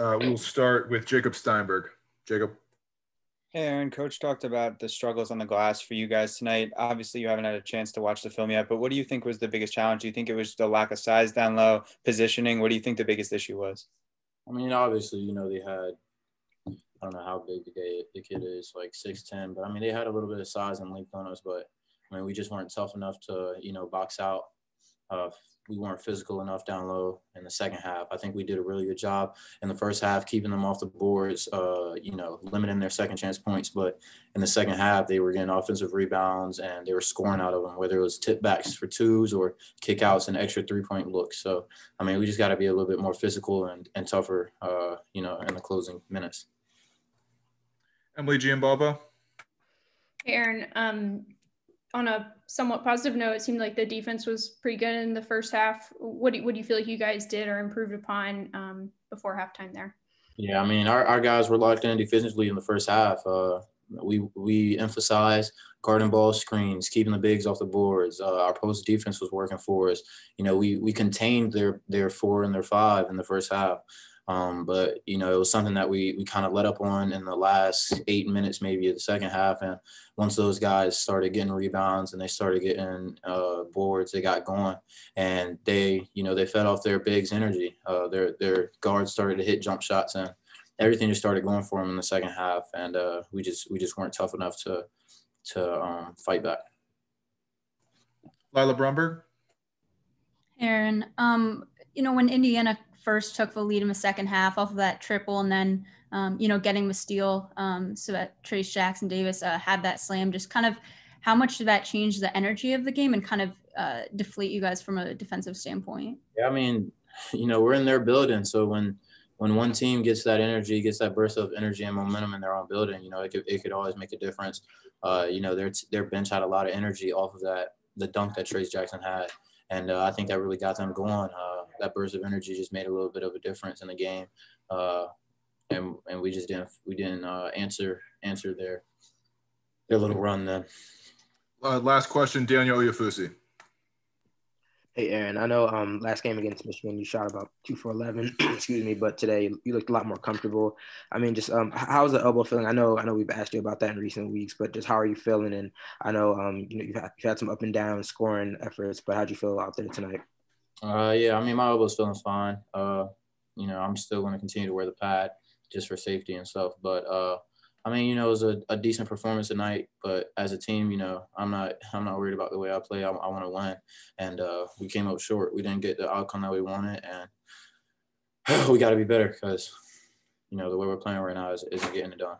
Uh, we will start with Jacob Steinberg. Jacob. Hey, Aaron. Coach talked about the struggles on the glass for you guys tonight. Obviously, you haven't had a chance to watch the film yet, but what do you think was the biggest challenge? Do you think it was the lack of size down low, positioning? What do you think the biggest issue was? I mean, obviously, you know, they had, I don't know how big the, the kid is, like 6'10, but I mean, they had a little bit of size and length on us, but I mean, we just weren't tough enough to, you know, box out uh, we weren't physical enough down low in the second half. I think we did a really good job in the first half, keeping them off the boards, uh, you know, limiting their second chance points. But in the second half, they were getting offensive rebounds and they were scoring out of them, whether it was tip backs for twos or kickouts and extra three point looks. So, I mean, we just got to be a little bit more physical and, and tougher, uh, you know, in the closing minutes. Emily Giambalvo. Aaron, um, on a somewhat positive note, it seemed like the defense was pretty good in the first half. What do, what do you feel like you guys did or improved upon um, before halftime there? Yeah, I mean, our, our guys were locked in defensively in the first half. Uh, we we emphasized guarding ball screens, keeping the bigs off the boards. Uh, our post defense was working for us. You know, we we contained their their four and their five in the first half. Um, but you know, it was something that we we kind of let up on in the last eight minutes, maybe of the second half. And once those guys started getting rebounds and they started getting uh, boards, they got going, and they you know they fed off their bigs energy. Uh, their their guards started to hit jump shots, and everything just started going for them in the second half. And uh, we just we just weren't tough enough to to um, fight back. Lila Brumberg. Aaron, um, you know when Indiana first took the lead in the second half off of that triple and then um, you know getting the steal um, so that Trayce Jackson Davis uh, had that slam just kind of how much did that change the energy of the game and kind of uh, deflate you guys from a defensive standpoint yeah I mean you know we're in their building so when when one team gets that energy gets that burst of energy and momentum in their own building you know it could, it could always make a difference uh, you know their their bench had a lot of energy off of that the dunk that Trayce Jackson had and uh, I think that really got them going. That burst of energy just made a little bit of a difference in the game, uh, and and we just didn't we didn't uh, answer answer their their little run then. Uh, last question, Daniel Oyefusi. Hey Aaron, I know um, last game against Michigan you shot about two for eleven, excuse me, but today you looked a lot more comfortable. I mean, just um, how's the elbow feeling? I know I know we've asked you about that in recent weeks, but just how are you feeling? And I know um, you know you've had, you've had some up and down scoring efforts, but how'd you feel out there tonight? Uh, yeah, I mean my elbow's feeling fine. Uh, you know, I'm still going to continue to wear the pad just for safety and stuff, but uh, I mean, you know, it was a, a decent performance tonight, but as a team, you know, I'm not I'm not worried about the way I play. I, I want to win, and uh, we came up short. We didn't get the outcome that we wanted, and we got to be better because, you know, the way we're playing right now is, isn't getting it done.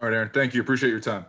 All right, Aaron. Thank you. Appreciate your time.